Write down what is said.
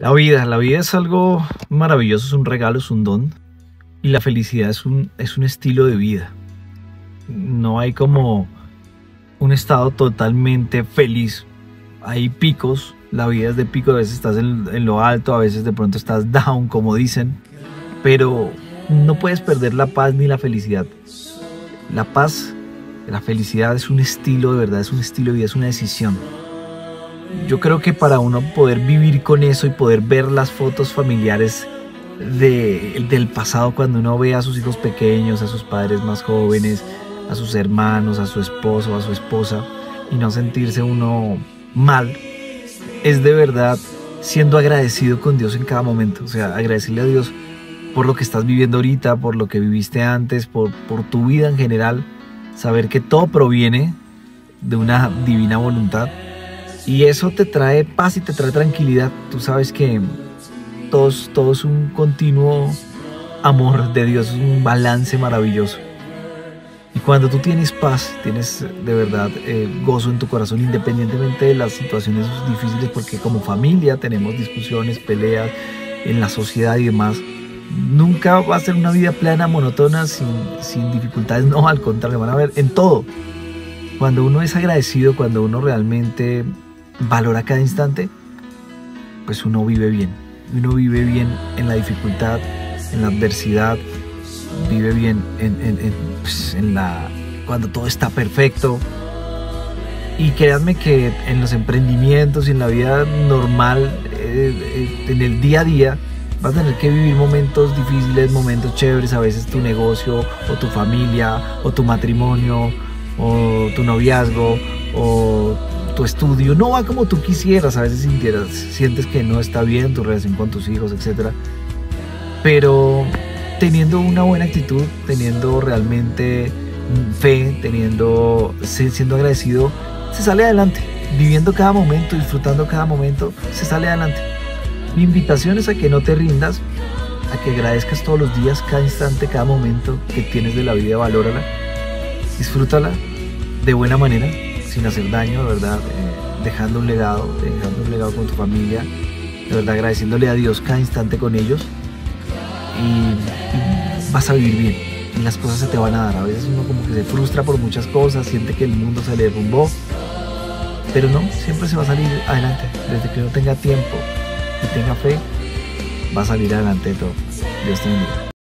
La vida, la vida es algo maravilloso, es un regalo, es un don. Y la felicidad es un, es un estilo de vida. No hay como un estado totalmente feliz. Hay picos, la vida es de pico, a veces estás en, en lo alto, a veces de pronto estás down, como dicen. Pero no puedes perder la paz ni la felicidad. La paz, la felicidad es un estilo de verdad, es un estilo de vida, es una decisión yo creo que para uno poder vivir con eso y poder ver las fotos familiares de, del pasado cuando uno ve a sus hijos pequeños, a sus padres más jóvenes, a sus hermanos, a su esposo, a su esposa y no sentirse uno mal, es de verdad siendo agradecido con Dios en cada momento. O sea, agradecerle a Dios por lo que estás viviendo ahorita, por lo que viviste antes, por tu vida en general. Saber que todo proviene de una divina voluntad y eso te trae paz y te trae tranquilidad. Tú sabes que todo, es un continuo amor de Dios, un balance maravilloso. Y cuando tú tienes paz, tienes de verdad eh, gozo en tu corazón, independientemente de las situaciones difíciles, porque como familia tenemos discusiones, peleas en la sociedad y demás, nunca va a ser una vida plana, monótona, sin, sin dificultades, no, al contrario, van a ver en todo. Cuando uno es agradecido, cuando uno realmente valora cada instante, pues uno vive bien. Uno vive bien en la dificultad, en la adversidad, vive bien en, pues, la, cuando todo está perfecto. Y créanme que en los emprendimientos y en la vida normal, eh, eh, en el día a día, vas a tener que vivir momentos difíciles, momentos chéveres, a veces tu negocio o tu familia o tu matrimonio o tu noviazgo o estudio no va como tú quisieras, a veces sientes que no está bien tu relación con tus hijos, etc. Pero teniendo una buena actitud, teniendo realmente fe, teniendo, siendo agradecido, se sale adelante. Viviendo cada momento, disfrutando cada momento, se sale adelante. Mi invitación es a que no te rindas, a que agradezcas todos los días, cada instante, cada momento que tienes de la vida, valórala, disfrútala de buena manera sin hacer daño, verdad, eh, dejando un legado, dejando un legado con tu familia, de verdad agradeciéndole a Dios cada instante con ellos y, vas a vivir bien y las cosas se te van a dar. A veces uno como que se frustra por muchas cosas, siente que el mundo se le derrumbó, pero no, siempre se va a salir adelante. Desde que uno tenga tiempo y tenga fe, va a salir adelante de todo. Dios te bendiga.